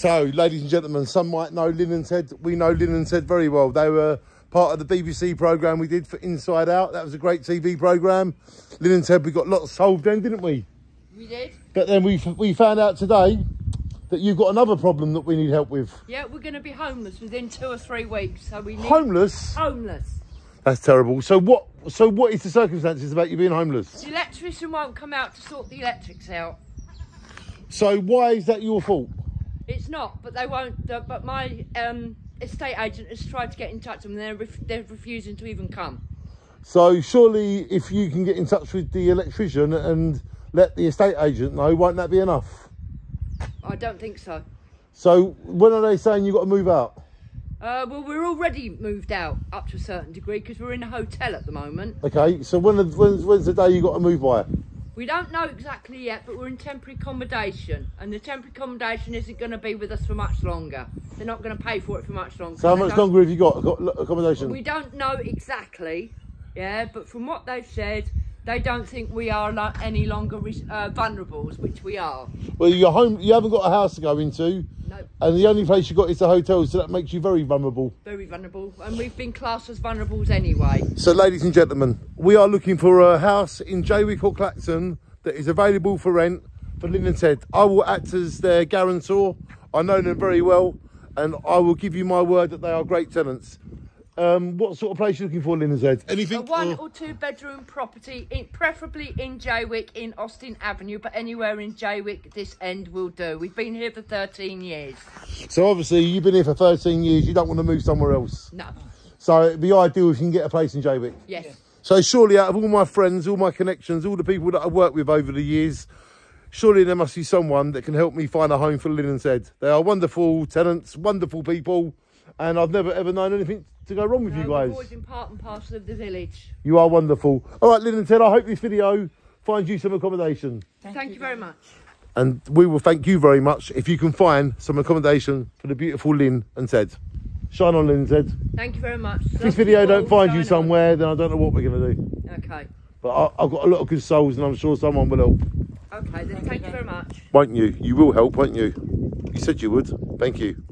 So, ladies and gentlemen, some might know and We know Lynn and very well. They were part of the BBC programme we did for Inside Out. That was a great TV programme. Lynn and we got lots solved then, didn't we? We did. But then we, we found out today that you've got another problem that we need help with. Yeah, we're going to be homeless within two or three weeks. So we need Homeless? homeless. That's terrible. So what So what is the circumstances about you being homeless? The electrician won't come out to sort the electrics out. So why is that your fault? It's not, but they won't. The, but my um, estate agent has tried to get in touch with them. They're ref, they're refusing to even come. So surely if you can get in touch with the electrician and let the estate agent know, won't that be enough? I don't think so. So when are they saying you've got to move out? Uh, well, we're already moved out up to a certain degree because we're in a hotel at the moment. Okay, so when, when's, when's the day you've got to move by? We don't know exactly yet, but we're in temporary accommodation, and the temporary accommodation isn't going to be with us for much longer. They're not going to pay for it for much longer. So how much longer have you got acco- accommodation? We don't know exactly, yeah, but from what they've said, they don't think we are any longer uh, vulnerables, which we are. Well, you're home. You haven't got a house to go into, No, and the only place you've got is the hotel, so that makes you very vulnerable. very vulnerable, and we've been classed as vulnerables anyway. So, ladies and gentlemen, we are looking for a house in Jaywick or Clacton that is available for rent for Lynn and Ted. I will act as their guarantor. I know them very well, and I will give you my word that they are great tenants. Um, what sort of place are you looking for, Lynn and Ted? A Anything? one or- or two bedroom property, in, preferably in Jaywick, in Austin Avenue, but anywhere in Jaywick, this end will do. We've been here for 13 years. So obviously you've been here for 13 years. You don't want to move somewhere else. No, So it'd be ideal if you can get a place in Jaywick. yes. So surely out of all my friends, all my connections, all the people that I've worked with over the years, surely there must be someone that can help me find a home for Lynn and Ted. They are wonderful tenants, wonderful people, and I've never ever known anything to go wrong with No, you we've guys. always been part and parcel of the village. You are wonderful. All right, Lynn and Ted, I hope this video finds you some accommodation. Thank, you very much. And we will thank you very much if you can find some accommodation for the beautiful Lynn and Ted. Shine on, Lynn and Ted. Thank you very much. If this video don't find you somewhere, then I don't know what we're going to do. Okay. But I, I've got a lot of good souls, and I'm sure someone will help. Okay, then thank you very much. Won't you? You will help, won't you? You said you would. Thank you.